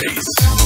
peace.